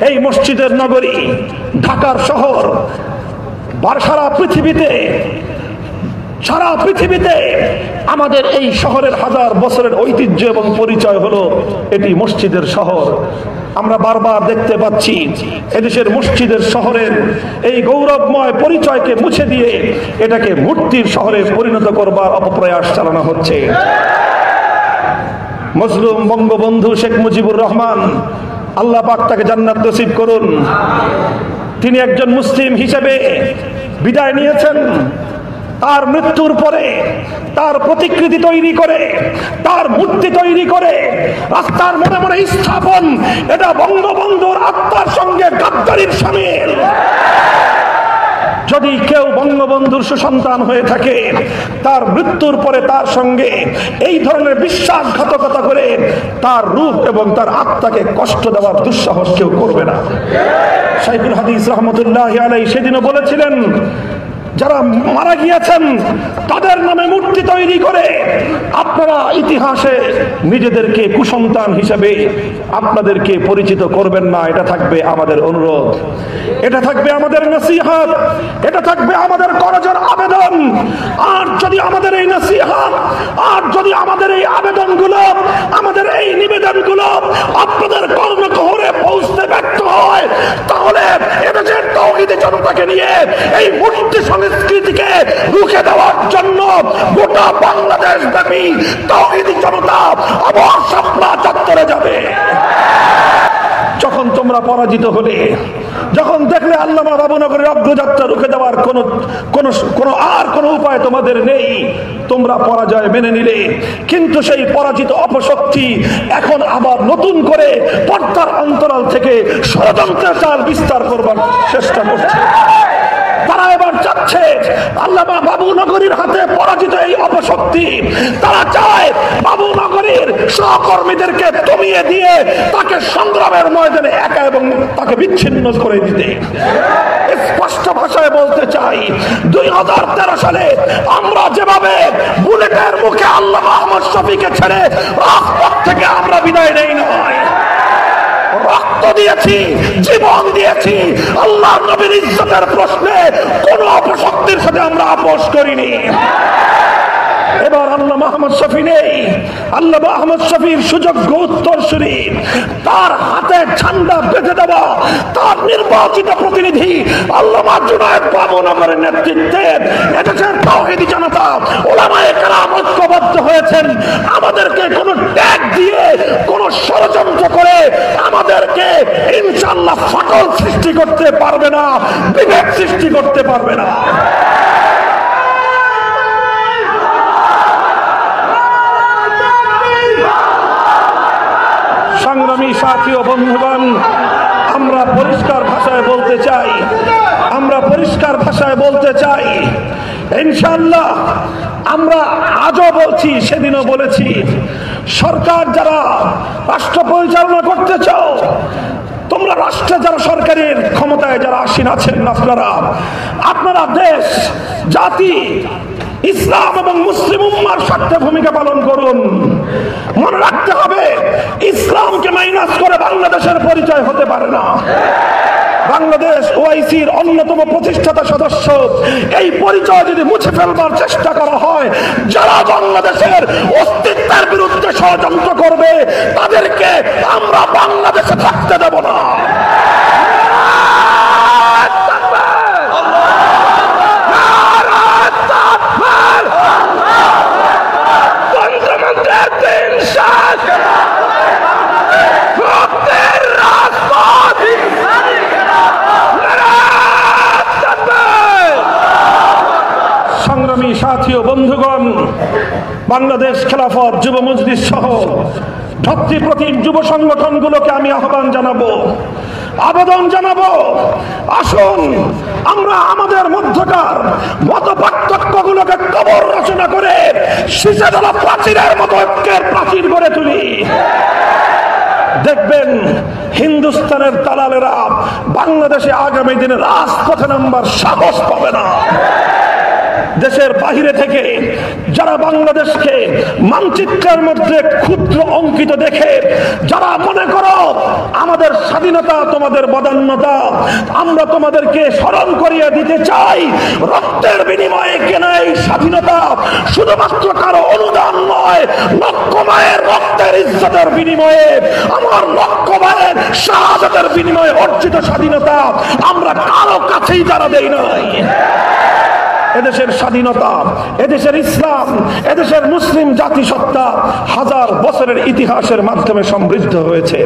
এই মসজিদের নগরী, ঢাকার শহর সারা পৃথিবীতে সারা পৃথিবীতে আমাদের এই শহরের হাজার বছরের ঐতিহ্য এবং পরিচয় হলো এটি মসজিদের শহর। আমরা বারবার দেখতে পাচ্ছি এদেশের মসজিদের শহরের এই গৌরবময় পরিচয়কে মুছে দিয়ে এটাকে মূর্তির শহরে পরিণত করবার অপপ্রয়াস চালানো হচ্ছে। মজলুম বঙ্গবন্ধু শেখ মুজিবুর রহমান আল্লাহ পাক তাকে জান্নাত নসিব করুন। তিনি একজন মুসলিম হিসেবে বিদায় নিয়েছেন। তার মৃত্যুর পরে তার প্রতিকৃতি তৈরি করে, তার মূর্তি তৈরি করে, রাস্তার মনে মনে স্থাপন, এটা বঙ্গবন্ধুর আত্মার সঙ্গে গাদ্দারির সামিল। যদি বঙ্গবন্ধুর সুসন্তান হয়ে থাকে। তার মৃত্যুর পরে তার সঙ্গে এই ধরনের বিশ্বাসঘাতকতা করে তার রূপ এবং তার আত্মাকে কষ্ট দেওয়ার দুঃসাহস কেউ করবে না। সাইফুল হাদিস রহমতুল্লাহ আলাই সেদিনও বলেছিলেন যারা মারা গিয়েছেন, তাদের নামে মূর্তি তৈরি করে আপনারা ইতিহাসে নিজেদেরকে কুসন্তান হিসেবে আপনাদেরকে পরিচিত করবেন না। এটা থাকবে আমাদের অনুরোধ। এটা থাকবে আমাদের নসিহাত। এটা থাকবে আমাদের করজের আবেদন। আর যদি আমাদের এই নসিহাত, আর যদি আমাদের এই আবেদনগুলো, আমাদের এই নিবেদনগুলো আপনাদের কর্মকহরে পৌঁছতে ব্যর্থ হয়, তাহলে এদেশের তৌহিদি জনতাকে নিয়ে এই মূর্তি সংস্কৃতিকে রুখে দেওয়ার জন্য গোটা বাংলাদেশ ব্যাপী তৌহিদি জনতা আবার সাপলা চত্বরে যাবে। যখন তোমরা পরাজিত হলে, যখন দেখলে আল্লামা বাবুনগরের অগ্রযাত্রা রুখে দেওয়ার কোন কোন কোন আর কোন উপায় তোমাদের নেই, তোমরা পরাজয় মেনে নিলে। কিন্তু সেই পরাজিত অপশক্তি এখন আবার নতুন করে পর্দার অন্তরাল থেকে ষড়যন্ত্রের চাল বিস্তার করবার চেষ্টা করছে। তারা এবার চাচ্ছে আল্লাহ বাবু নগরীর হাতে পরাজিত এই অপশক্তি। তারা চায় বাবু নগরীর সহকর্মীদেরকে দমিয়ে দিয়ে তাকে সংগ্রামের ময়দানে একা এবং তাকে বিচ্ছিন্ন করে দিতে। স্পষ্ট ভাষায় বলতে চাই, দুই হাজার তেরো সালে আমরা যেভাবে বুলেটের মুখে আল্লাহ আহমদ শফিকে ছেড়ে রাজপথ থেকে আমরা বিদায় নেই নয়। দিয়েছি জীবন দিয়েছি। আল্লাহ নবীর ইজ্জতের প্রশ্নে কোন অপশক্তির সাথে আমরা আপোষ করিনি। এবার আল্লাহ মাহমদ শফি নেই। আল্লাহ মাহমদ শফির সুযোগ্য উত্তরসূরি তার হাতে ঠান্ডা বেঁধে দেওয়া তার নির্বাচিত প্রতিনিধি আল্লাহ জুনায়দ বাবনগরের নেতৃত্বে এদেশের তাওহিদি জনতা। ওলামায়ে কেরাম ঐক্যবদ্ধ হয়েছেন। আমাদেরকে কোন ট্যাগ দিয়ে, কোন ষড়যন্ত্র করে আমাদেরকে ইনশাল্লাহ ফাটল সৃষ্টি করতে পারবে না, বিভেদ সৃষ্টি করতে পারবে না। সাথী বন্ধুগণ, আমরা পরিষ্কার ভাষায় বলতে চাই। আমরা পরিষ্কার ভাষায় বলতে চাই। ইনশাল্লাহ আমরা আজও বলছি, সেদিনও বলেছি, সরকার যারা রাষ্ট্র পরিচালনা করতে চাও, তোমরা রাষ্ট্রে যারা সরকারের ক্ষমতায় যারা আসীন আছেন আপনারা আপনারা দেশ, জাতি ইসলাম এবং মুসলিম উম্মার স্বার্থে ভূমিকা পালন করুন। মনে রাখতে হবে, ইসলামকে মাইনাস করে বাংলাদেশের পরিচয় হতে পারে না। বাংলাদেশ ওআইসির অন্যতম প্রতিষ্ঠাতা সদস্য। এই পরিচয় যদি মুছে ফেলবার চেষ্টা করা হয়, যারা বাংলাদেশের অস্তিত্বের বিরুদ্ধে ষড়যন্ত্র করবে তাদেরকে আমরা বাংলাদেশে থাকতে দেব না তন্ত্রমন্ত্রের তিন শ্বাস মুক্তির রাজপথ সংগ্রামী সাথী ও বন্ধুগণ, বাংলাদেশ খেলাফত যুব মজলিস সহ ভক্তিপ্রতিম যুব সংগঠনগুলোকে আমি আহ্বান জানাব, আবেদন জানাব। আসুন, আমরা আমাদের মধ্যকার মত পার্থক্য গুলোকে কবর রচনা করে শিশাদলা প্রাচীরের মতো ঐক্যের প্রাচীর গড়ে তুলি। দেখবেন, হিন্দুস্তানের দালালেরা বাংলাদেশে আগামী দিনে রাজপথে নাম্বার সাহস পাবে না। দেশের বাহিরে থেকে যারা বাংলাদেশকে মানচিত্রের মধ্যে ক্ষুদ্র অঙ্কিত দেখে, যারা মনে করো আমাদের স্বাধীনতা তোমাদের বদান্যতা, আমরা তোমাদেরকে স্মরণ করিয়ে দিতে চাই, রক্তের বিনিময়ে কেনা এই স্বাধীনতা শুধুমাত্র কারও অনুদান নয়, লক্ষ মায়ের রক্তের ইজ্জতের বিনিময়ে, আমার লক্ষ মায়ের শাহাদাতের বিনিময়ে অর্জিত স্বাধীনতা আমরা কারও কাছেই যারা দেই নাই। এদেশের স্বাধীনতা, এদেশের ইসলাম, এদেশের মুসলিম জাতিসত্তা হাজার বছরের ইতিহাসের মাধ্যমে সমৃদ্ধ হয়েছে।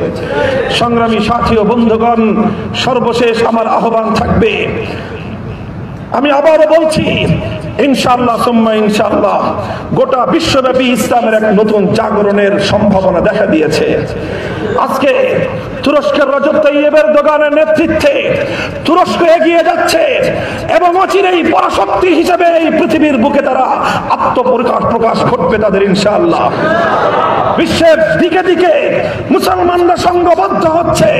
সংগ্রামী সাথী ও বন্ধুগণ, সর্বশেষ আমার আহ্বান থাকবে। আমি আবারও বলছি ইনশাল্লাহ সোম্মা ইনশাল্লাহ গোটা বিশ্বব্যাপী ইসলামের এক নতুন জাগরণের সম্ভাবনা দেখা দিয়েছে। আজকে তুরস্কের রজব তৈয়বের দোকানের নেতৃত্বে তুরস্ক এগিয়ে যাচ্ছে এবং অচিরেই পরাশক্তি হিসেবে এই পৃথিবীর বুকে তারা আত্মপ্রকাশ প্রকাশ ঘটবে তাদের, ইনশাআল্লাহ। বিশ্বের দিকে দিকে মুসলমানরা সংঘবদ্ধ হচ্ছে।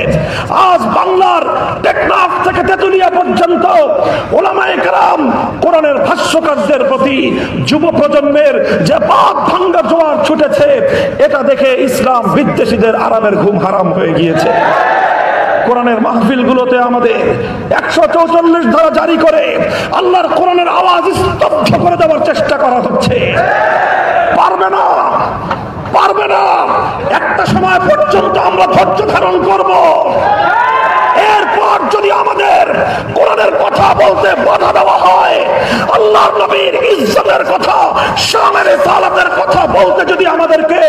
আজ বাংলার টেকনাফ থেকে তেতুলিয়া পর্যন্ত ওলামায়ে কেরাম কোরআনের ভাষ্যকারদের প্রতি যুব প্রজন্মের যে পাপ ভাঙ্গা জোয়ার ছুটেছে, এটা দেখে ইসলাম বিদ্বেষীদের আরামের ঘুম হারাম হয়ে গিয়েছে। কোরআনের মাহফিল গুলোতে আমাদের একশো চৌচল্লিশ ধারা জারি করে আল্লাহর কোরআনের আওয়াজ স্তব্ধ করে দেওয়ার চেষ্টা করা হচ্ছে। পারবে না পারবে না। একটা সময় পর্যন্ত আমরা ধৈর্য ধারণ করব। এরপর যদি আমাদের কোরআনের কথা বলতে বাধা দেওয়া হয় আল্লাহ নবীর ইজ্জতের কথা শামের সালাতের কথা বলতে যদি আমাদেরকে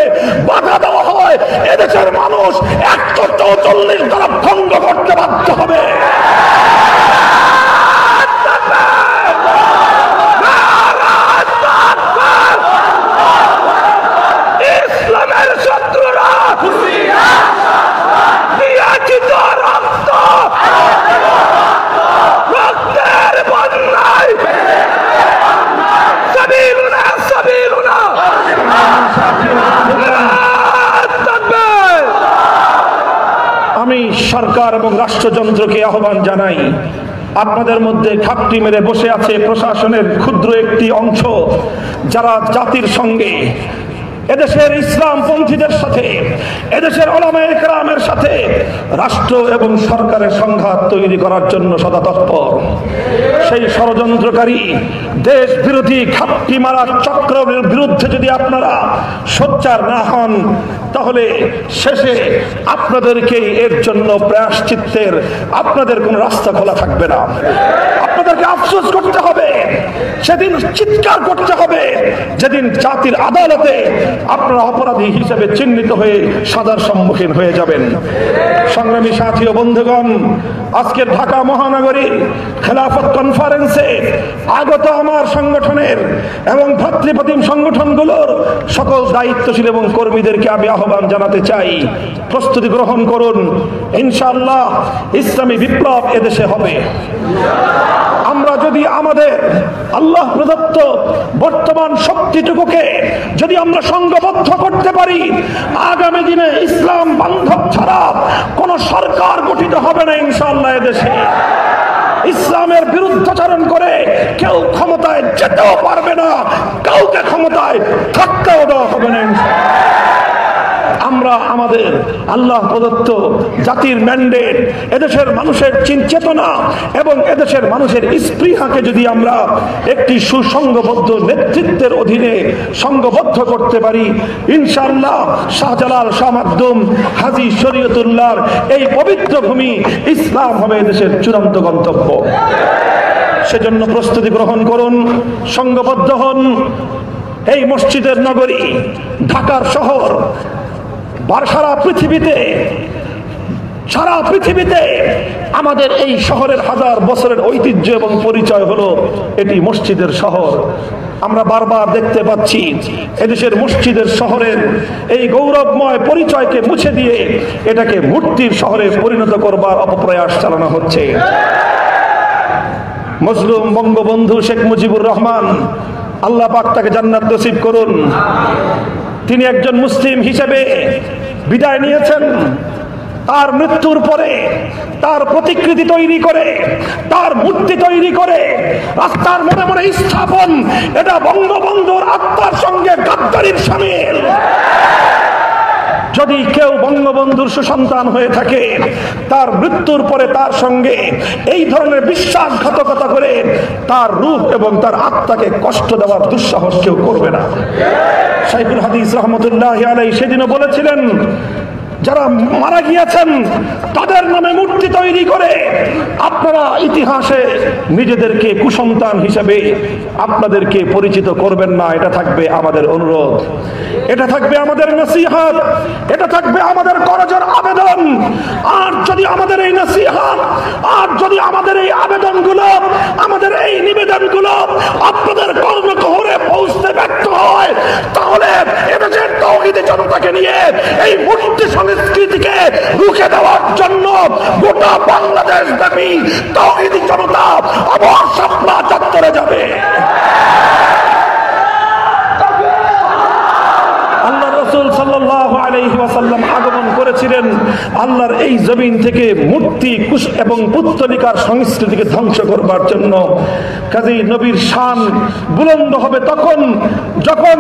বাধা দেওয়া হয় এদেশের মানুষ একশো চৌচল্লিশ দ্বারা ভঙ্গ করতে বাধ্য হবে ইসলামের শত্রুরা দিয়েছি তো রক্ত রক্তের বন্যায় সাবিলুনা সাবিলুনা তাকবীর আমি সরকার এবং রাষ্ট্রযন্ত্রকে আহ্বান জানাই আপনাদের মধ্যে খাপটি মেরে বসে আছে প্রশাসনের ক্ষুদ্র একটি অংশ যারা জাতির সঙ্গে এদেশের ইসলাম পন্থীদের সাথে, এদেশের ওলামায়ে কেরামের সাথে রাষ্ট্র এবং সরকারের সংঘাত তৈরি করার জন্য সদা তৎপর। সেই ষড়যন্ত্রকারী দেশ বিরোধী ঘাপটি মারার চক্রের বিরুদ্ধে যদি আপনারা সোচ্চার না হন, তাহলে শেষে আপনাদেরকে এর জন্য প্রায়শ্চিত্তের আপনাদের কোনো রাস্তা খোলা থাকবে না। আপনাদেরকে আফসোস করতে হবে। সেদিন চিৎকার করতে হবে। যেদিন জাতির আদালতে আপনারা অপরাধী হিসেবে চিহ্নিত হয়ে সাদার সম্মুখীন হয়ে যাবেন। সংগ্রামী সাথী ও বন্ধুগণ, আজকের ঢাকা মহানগরী খেলাফত কনফারেন্সে আগত আমার সংগঠনের এবং ভাতৃপ্রতিম সংগঠনগুলোর সকল দায়িত্বশীল এবং কর্মীদেরকে আমি আহ্বান জানাতে চাই। প্রস্তুতি গ্রহণ করুন। ইনশাল্লাহ ইসলামী বিপ্লব এদেশে হবে। আমরা যদি আমাদের আল্লাহ প্রদত্ত বর্তমান শক্তিটুকুকে যদি আমরা সংঘবদ্ধ করতে পারি, আগামী দিনে ইসলাম বান্ধব ছাড়া কোন সরকার গঠিত হবে না ইনশাআল্লাহ এদেশে ইসলামের বিরুদ্ধাচরণ করে কেউ ক্ষমতায় যেতেও পারবে না, কাউকে ক্ষমতায় থাকতেও দেওয়া হবে না ইনশাআল্লাহ। আমরা আমাদের আল্লাহ প্রদত্ত জাতির ম্যান্ডেট। এদেশের মানুষের চেতনা এবং এদেশের মানুষের স্পৃহাকে যদি আমরা একটি সুসংঘবদ্ধ নেতৃত্বের অধীনে সংঘবদ্ধ করতে পারি, ইনশাআল্লাহ শাহজালাল, শাহ মাকদুম, হাজি শরীয়তুল্লাহর এই পবিত্র ভূমি ইসলাম হবে এদেশের চূড়ান্ত গন্তব্য। সেজন্য প্রস্তুতি গ্রহণ করুন, সংঘবদ্ধ হন। এই মসজিদের নগরী, ঢাকার শহর সারা পৃথিবীতে সারা পৃথিবীতে আমাদের এই শহরের হাজার বছরের ঐতিহ্য এবং পরিচয় হলো এটি মসজিদের শহর। আমরা বারবার দেখতে পাচ্ছি এদেশের মসজিদের শহরের এই গৌরবময় পরিচয়কে মুছে দিয়ে এটাকে মূর্তির শহরে পরিণত করবার অপপ্রয়াস চালানো হচ্ছে। মজলুম বঙ্গবন্ধু শেখ মুজিবুর রহমান, আল্লাহ পাক তাকে জান্নাত নসিব করুন। তিনি একজন মুসলিম হিসেবে বিদায় নিয়েছেন। তার মৃত্যুর পরে তার প্রতিকৃতি তৈরি করে, তার মূর্তি তৈরি করে, রাস্তার মনে মনে স্থাপন, এটা বঙ্গবন্ধুর আত্মার সঙ্গে গাদ্দারির সামিল। যদি কেউ বঙ্গবন্ধুর সুসন্তান হয়ে থাকে, তার মৃত্যুর পরে তার সঙ্গে এই ধরনের বিশ্বাসঘাতকতা করে তার রূপ এবং তার আত্মাকে কষ্ট দেওয়ার দুঃসাহস কেউ করবে না। সাইফুল হাদিস রহমতুল্লাহ আলাই সেদিনও বলেছিলেন যারা মারা গিয়েছেন, তাদের নামে মূর্তি তৈরি করে আপনারা ইতিহাসে নিজেদেরকে কুসন্তান হিসেবে আপনাদেরকে পরিচিত করবেন না, এটা থাকবে আমাদের অনুরোধ। এটা থাকবে আমাদের নসিহাত, এটা থাকবে আমাদের করজের আবেদন। আর যদি আমাদের এই নসিহাত, আর যদি আমাদের এই আবেদনগুলো, আমাদের এই নিবেদনগুলো আপনাদের কর্মকহরে পৌঁছতে ব্যর্থ হয়, তাহলে এদেশের তৌহিদি জনতাকে নিয়ে এই মূর্তি সংস্কৃতিকে রুখে দেওয়ার জন্য গোটা বাংলাদেশ ব্যাপী তৌহিদি জনতা আবার সাপলা চত্বরে যাবে। আগমন করেছিলেন। আল্লাহর এই জমিন থেকে মূর্তি, কুশ এবং পুত্তলিকার সংস্কৃতিকে ধ্বংস করবার জন্য। কাজী নবীর শান বুলন্দ হবে তখন যখন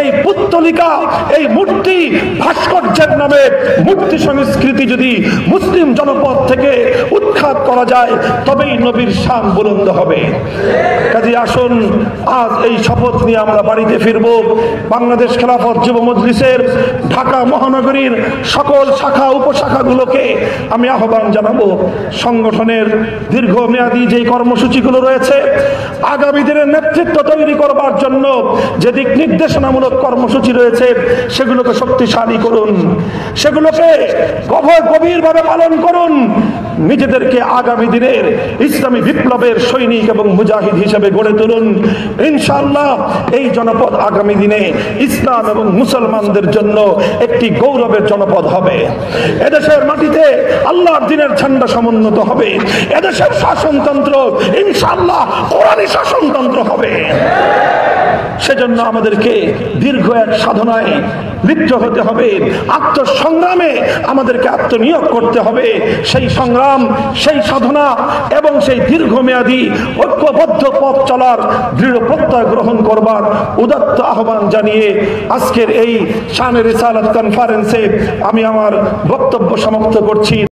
এই পুত্তলিকা, এই মূর্তি ভাস্কর্যের নামে মূর্তি সংস্কৃতি যদি মুসলিম জনপদ থেকে উৎখাত করা যায়, তবেই নবীর শান বুলন্দ হবে। কাজী আসুন, আজ এই শপথ নিয়ে আমরা বাড়িতে ফিরব। বাংলাদেশ খেলাফত যুব মজলিসের ঢাকা মহানগরীর সকল শাখা, উপশাখাগুলোকে আমি আহ্বান জানাব। সংগঠনের দীর্ঘমেয়াদী যে কর্মসূচিগুলো রয়েছে, আগামী দিনের নেতৃত্ব তৈরি করবার জন্য যে দিক নির্দেশনামূলক কর্মসূচি রয়েছে, সেগুলোকে শক্তিশালী করুন। সেগুলোকে গভীর গভীরভাবে পালন করুন। নিজেদেরকে আগামী দিনের ইসলামী বিপ্লবের সৈনিক এবং মুজাহিদ হিসেবে গড়ে তুলুন। ইনশাআল্লাহ এই জনপদ আগামী দিনে ইসলাম এবং মুসলমানদের জন্য একটি গৌরবের জনপদ হবে। এদেশের মাটিতে আল্লাহর দিনের ঝান্ডা সমুন্নত হবে। এদেশের শাসনতন্ত্র ইনশাআল্লাহ কোরআনী শাসনতন্ত্র হবে। সেজন্য আমাদেরকে দীর্ঘ এক সাধনায় লিপ্ত হতে হবে। আত্মসংগ্রামে আমাদেরকে আত্মনিয়োগ করতে হবে। সেই সংগ্রাম, সেই সাধনা এবং সেই দীর্ঘমেয়াদী ঐক্যবদ্ধ পথ চলার দৃঢ় প্রত্যয় গ্রহণ করবার উদাত্ত আহ্বান জানিয়ে আজকের এই শানের রিসালাত কনফারেন্সে আমি আমার বক্তব্য সমাপ্ত করছি।